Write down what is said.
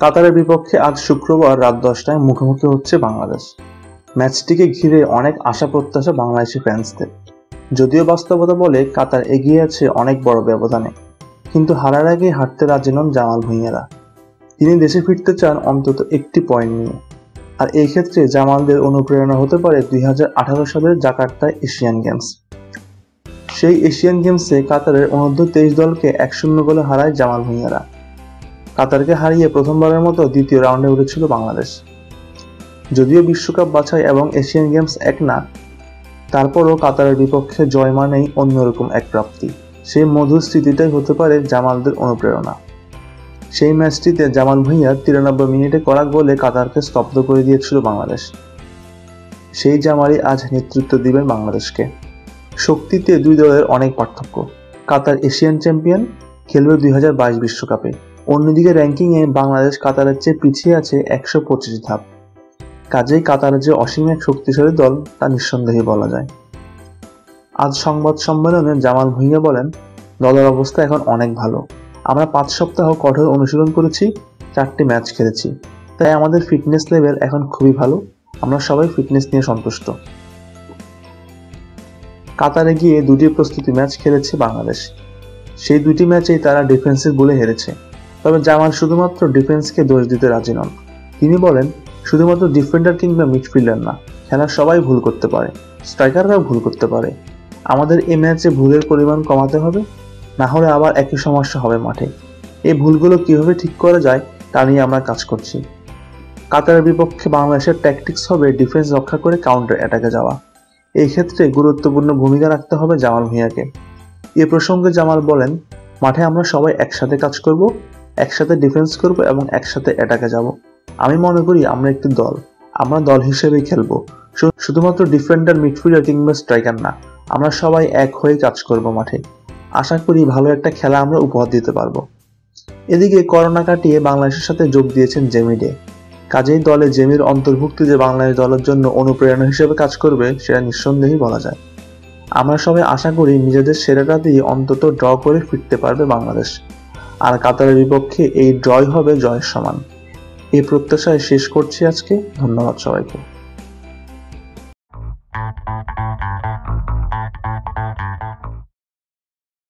কাতারের বিপক্ষে আজ শুক্রবার রাত দশটায় মুখোমুখি হচ্ছে বাংলাদেশ। ম্যাচটিকে ঘিরে অনেক আশা প্রত্যাশা বাংলাদেশি ফ্যান্সদের। যদিও বাস্তবতা বলে কাতার এগিয়ে আছে অনেক বড় ব্যবধানে, কিন্তু হারার আগে হাঁটতে রাজি নন জামাল ভুঁইয়ারা। তিনি দেশে ফিরতে চান অন্তত একটি পয়েন্ট নিয়ে। আর এই ক্ষেত্রে জামালদের অনুপ্রেরণা হতে পারে দুই হাজার আঠারো সালের জাকার্তায় এশিয়ান গেমস। সেই এশিয়ান গেমসে কাতারের অনূর্ধ্ব তেইশ দলকে এক শূন্য গোলে হারায় জামাল ভুঁইয়ারা। কাতারকে হারিয়ে প্রথমবারের মতো দ্বিতীয় রাউন্ডে উঠেছিল বাংলাদেশ। যদিও বিশ্বকাপ বাছাই এবং এশিয়ান গেমস এক না, তারপরও কাতারের বিপক্ষে জয় মানেই অন্যরকম এক প্রাপ্তি। সেই মধুর স্মৃতিটাই হতে পারে জামালদের অনুপ্রেরণা। সেই ম্যাচটিতে জামাল ভুঁইয়া তিরানব্বই মিনিটে করা গোলে কাতারকে স্তব্ধ করে দিয়েছিল বাংলাদেশ। সেই জামালই আজ নেতৃত্ব দিবেন বাংলাদেশকে। শক্তিতে দুই দলের অনেক পার্থক্য। কাতার এশিয়ান চ্যাম্পিয়ন খেলবে দুই হাজার বিশ্বকাপে। অন্যদিকে র্যাঙ্কিংয়ে বাংলাদেশ কাতারের চেয়ে পিছিয়ে আছে একশো পঁচিশ ধাপ। কাজেই কাতারের যে অসীম এক শক্তিশালী দল, তা নিঃসন্দেহে বলা যায়। আজ সংবাদ সম্মেলনে জামাল ভুঁইয়া বলেন, দলের অবস্থা এখন অনেক ভালো। আমরা পাঁচ সপ্তাহ কঠোর অনুশীলন করেছি, চারটি ম্যাচ খেলেছি। তাই আমাদের ফিটনেস লেভেল এখন খুবই ভালো। আমরা সবাই ফিটনেস নিয়ে সন্তুষ্ট। কাতারে গিয়ে দুটি প্রস্তুতি ম্যাচ খেলেছে বাংলাদেশ। সেই দুটি ম্যাচেই তারা ডিফেন্সের বলে হেরেছে। তবে জামাল শুধুমাত্র ডিফেন্সকে দোষ দিতে রাজি নন। তিনি বলেন, শুধুমাত্র ডিফেন্ডার কিংবা মিডফিল্ডার না, খেলার সবাই ভুল করতে পারে। স্ট্রাইকাররাও ভুল করতে পারে। আমাদের এই ম্যাচে ভুলের পরিমাণ কমাতে হবে? না হলে আবার একই সমস্যা হবে মাঠে। এই ভুলগুলো কীভাবে ঠিক করা যায়, তা নিয়ে আমরা কাজ করছি। কাতারের বিপক্ষে বাংলাদেশের ট্যাকটিক্স হবে ডিফেন্স রক্ষা করে কাউন্টার অ্যাটাকে যাওয়া। এই ক্ষেত্রে গুরুত্বপূর্ণ ভূমিকা রাখতে হবে জামাল ভূঁইয়াকে এ প্রসঙ্গে জামাল বলেন, মাঠে আমরা সবাই একসাথে কাজ করব, একসাথে ডিফেন্স করব এবং একসাথে অ্যাটাকে যাব। আমি মনে করি আমরা একটি দল, আমরা দল হিসেবেই খেলব। শুধুমাত্র ডিফেন্ডার মিডফিল্ডার কিংবা স্ট্রাইকার না, আমরা সবাই এক হয়ে কাজ করব মাঠে। আশা করি ভালো একটা খেলা আমরা উপহার দিতে পারব। এদিকে করোনা কাটিয়ে বাংলাদেশের সাথে যোগ দিয়েছেন জেমি ডে কাজেই দলে জেমির অন্তর্ভুক্তি যে বাংলাদেশ দলের জন্য অনুপ্রেরণা হিসেবে কাজ করবে, সেটা নিঃসন্দেহেই বলা যায়। আমরা সবাই আশা করি নিজেদের সেরাটা দিয়ে অন্তত ড্র করে ফিরতে পারবে বাংলাদেশ। আর কাতারের বিপক্ষে এই ড্রয় হবে জয়ের সমান। এই প্রত্যাশায় শেষ করছি আজকে। ধন্যবাদ সবাইকে।